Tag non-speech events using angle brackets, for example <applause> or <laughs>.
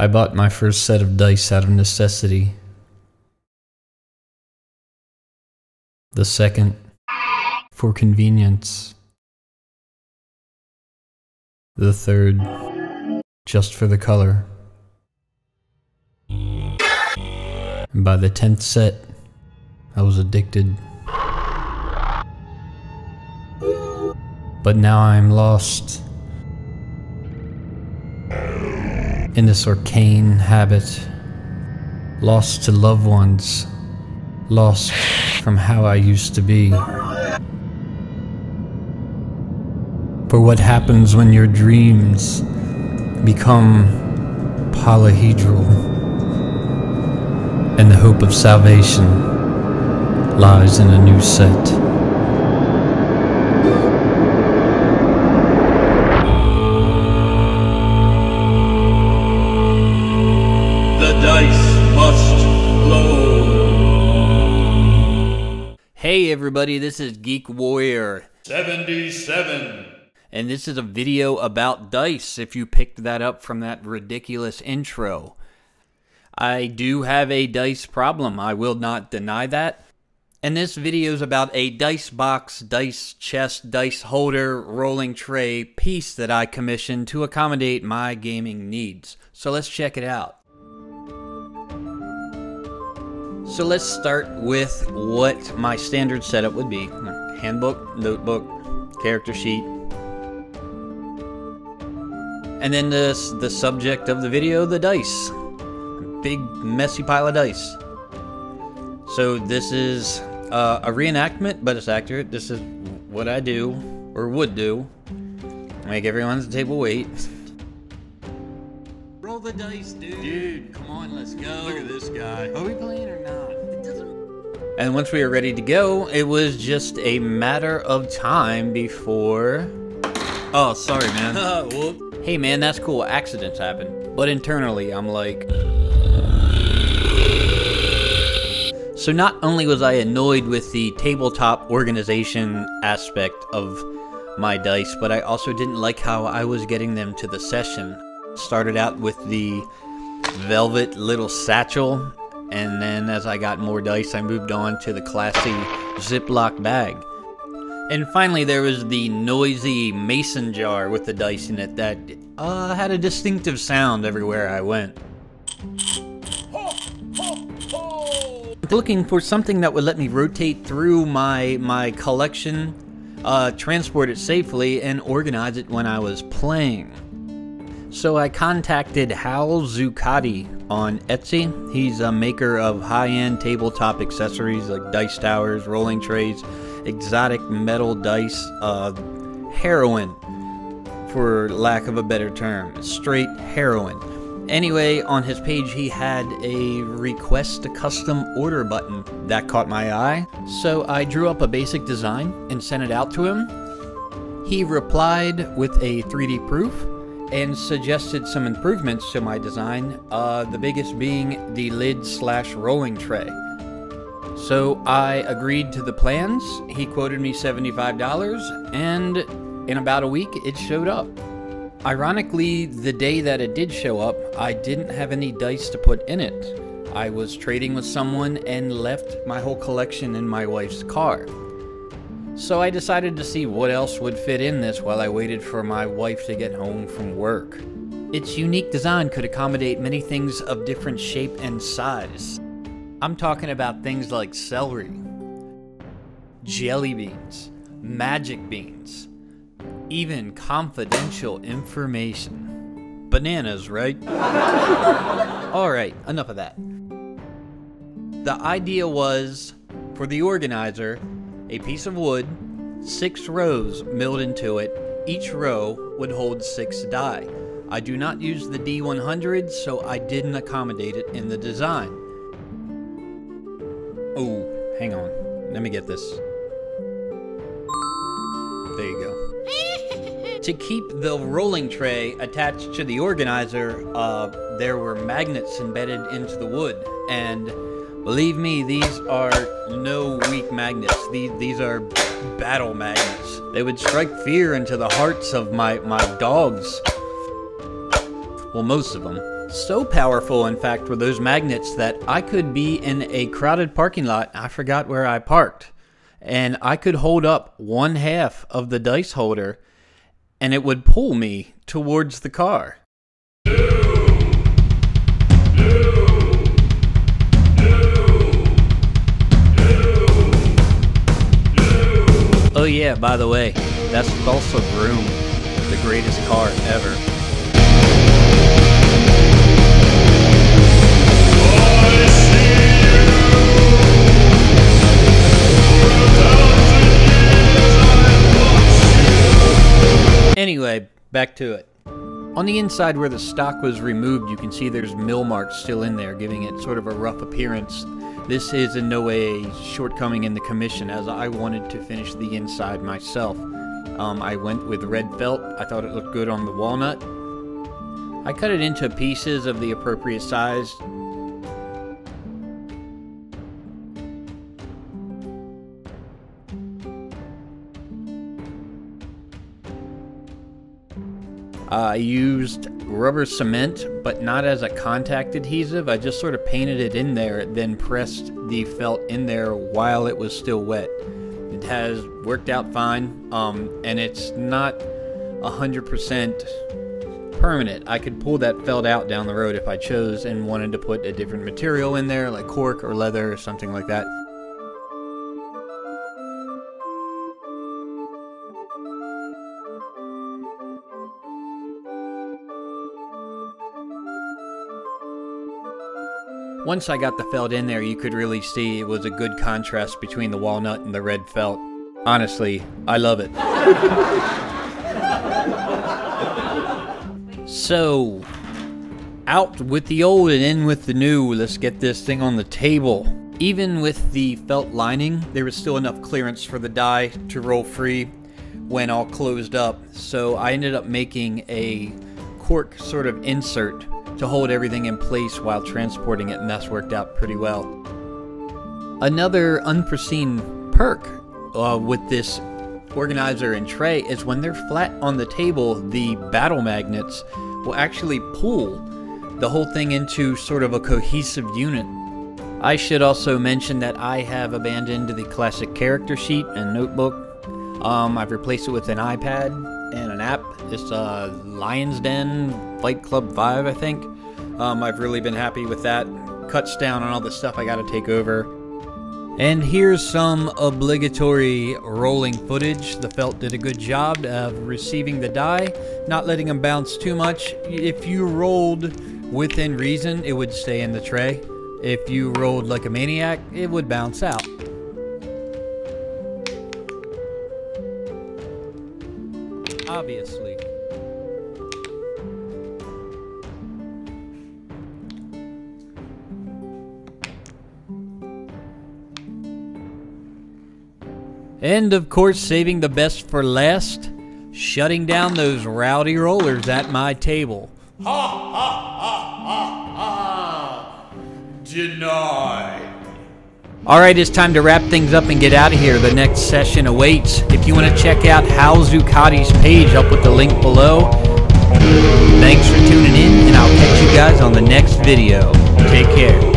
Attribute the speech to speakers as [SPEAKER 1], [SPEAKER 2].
[SPEAKER 1] I bought my first set of dice out of necessity. The second, for convenience. The third, just for the color. And by the tenth set, I was addicted. But now I am lost in this arcane habit, lost to loved ones, lost from how I used to be. For what happens when your dreams become polyhedral and the hope of salvation lies in a new set.
[SPEAKER 2] Everybody, this is Geek Warrior,
[SPEAKER 3] 77.
[SPEAKER 2] and this is a video about dice if you picked that up from that ridiculous intro. I do have a dice problem, I will not deny that. And this video is about a dice box, dice chest, dice holder, rolling tray piece that I commissioned to accommodate my gaming needs. So let's check it out. So let's start with what my standard setup would be. Handbook, notebook, character sheet. And then the, the subject of the video, the dice. Big messy pile of dice. So this is uh, a reenactment, but it's accurate. This is what I do, or would do. Make everyone's table wait. Roll the dice, dude. Dude, come on, let's go.
[SPEAKER 3] Look at this guy.
[SPEAKER 2] Are we playing or not? It doesn't. And once we were ready to go, it was just a matter of time before. Oh, sorry, man. <laughs>
[SPEAKER 3] Uh, whoop.
[SPEAKER 2] hey, man, that's cool. Accidents happen. But internally, I'm like. So, not only was I annoyed with the tabletop organization aspect of my dice, but I also didn't like how I was getting them to the session. Started out with the velvet little satchel, and then as I got more dice, I moved on to the classy Ziploc bag. And finally, there was the noisy mason jar with the dice in it that uh, had a distinctive sound everywhere I went. Looking for something that would let me rotate through my my collection, uh, transport it safely, and organize it when I was playing. So I contacted Hal Zucati on Etsy. He's a maker of high-end tabletop accessories like dice towers, rolling trays, exotic metal dice, uh, heroin, for lack of a better term, straight heroin. Anyway, on his page he had a request a custom order button that caught my eye. So I drew up a basic design and sent it out to him. He replied with a 3D proof and suggested some improvements to my design, uh, the biggest being the lid slash rolling tray. So I agreed to the plans. He quoted me $75, and in about a week, it showed up. Ironically, the day that it did show up, I didn't have any dice to put in it. I was trading with someone and left my whole collection in my wife's car. So I decided to see what else would fit in this while I waited for my wife to get home from work. Its unique design could accommodate many things of different shape and size. I'm talking about things like celery, jelly beans, magic beans, even confidential information. Bananas, right? <laughs> Alright, enough of that. The idea was for the organizer a piece of wood, six rows milled into it. Each row would hold six die. I do not use the D100, so I didn't accommodate it in the design. Oh, hang on. Let me get this. There you go. <laughs> to keep the rolling tray attached to the organizer, uh, there were magnets embedded into the wood. And believe me, these are no weak magnets. These, these are battle magnets. They would strike fear into the hearts of my, my dogs. Well, most of them. So powerful, in fact, were those magnets that I could be in a crowded parking lot. I forgot where I parked. And I could hold up one half of the dice holder and it would pull me towards the car. Yeah, by the way, that's Thulsa Vroom, the greatest car ever. Anyway, back to it. On the inside where the stock was removed, you can see there's mill marks still in there, giving it sort of a rough appearance. This is in no way a shortcoming in the commission, as I wanted to finish the inside myself. Um, I went with red felt. I thought it looked good on the walnut. I cut it into pieces of the appropriate size. I used rubber cement, but not as a contact adhesive. I just sort of painted it in there, then pressed the felt in there while it was still wet. It has worked out fine, um, and it's not 100% permanent. I could pull that felt out down the road if I chose and wanted to put a different material in there, like cork or leather or something like that. Once I got the felt in there, you could really see it was a good contrast between the walnut and the red felt. Honestly, I love it. <laughs> so, out with the old and in with the new. Let's get this thing on the table. Even with the felt lining, there was still enough clearance for the die to roll free when all closed up. So I ended up making a cork sort of insert to hold everything in place while transporting it, and that's worked out pretty well. Another unforeseen perk uh, with this organizer and tray is when they're flat on the table, the battle magnets will actually pull the whole thing into sort of a cohesive unit. I should also mention that I have abandoned the classic character sheet and notebook. Um, I've replaced it with an iPad and an app. It's uh, Lion's Den Fight Club 5, I think. Um, I've really been happy with that. Cuts down on all the stuff I got to take over. And here's some obligatory rolling footage. The felt did a good job of receiving the die, not letting them bounce too much. If you rolled within reason, it would stay in the tray. If you rolled like a maniac, it would bounce out. Obviously. And of course, saving the best for last, shutting down those rowdy rollers at my table.
[SPEAKER 3] Ha ha ha ha ha! Denied.
[SPEAKER 2] Alright, it's time to wrap things up and get out of here. The next session awaits. If you want to check out Hal Zucati's page, I'll put the link below. Thanks for tuning in, and I'll catch you guys on the next video. Take care.